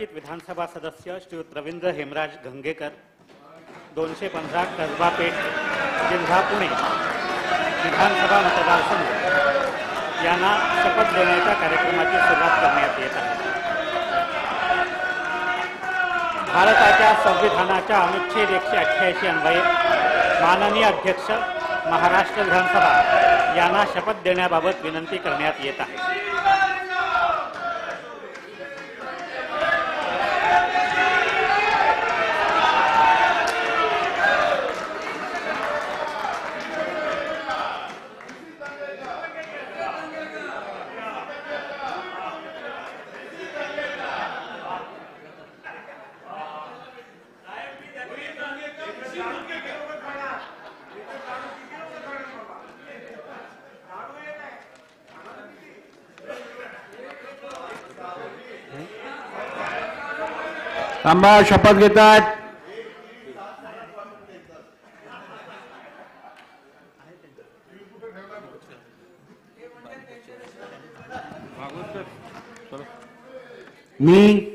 विधानसभा सदस्य श्री रवींद्र हेमराज गंगेकर दोनशे पंधरा कसबा पेठ जिल्हा पुणे विधानसभा मतदारसंघ. यांना शपथ देण्याच्या कार्यक्रमाची सुरुवात करण्यात येत आहे. भारताच्या संविधानाच्या अनुच्छेद एकशे अठ्ठ्याऐंशी अन्वये माननीय अध्यक्ष महाराष्ट्र विधानसभा यांना शपथ देण्याबाबत विनंती करण्यात येत आहे. थांबा शपथ घेतात. मी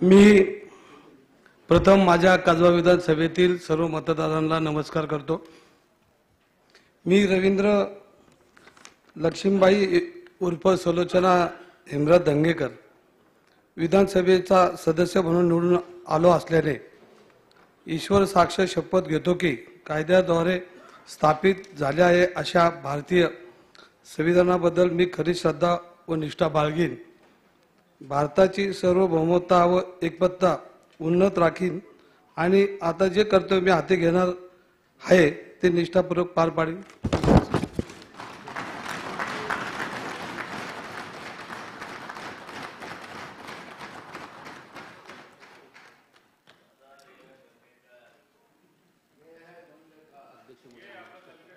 मी प्रथम माझ्या काजवा विधानसभेतील सर्व मतदारांना नमस्कार करतो. मी रवींद्र लक्ष्मीबाई उर्फ सुलोचना हेमराज दंगेकर. विधानसभेचा सदस्य म्हणून निवडून आलो असल्याने ईश्वर साक्ष शपथ घेतो की कायद्याद्वारे स्थापित झाल्या आहे अशा भारतीय संविधानाबद्दल मी खरी श्रद्धा व निष्ठा बाळगीन. भारताची सार्वभौमता व एकपत्ता उन्नत राखीन आणि आता जे कर्तव्य मी हाती घेणार आहे ते निष्ठापूर्वक पार पाडीन. Alex, and we're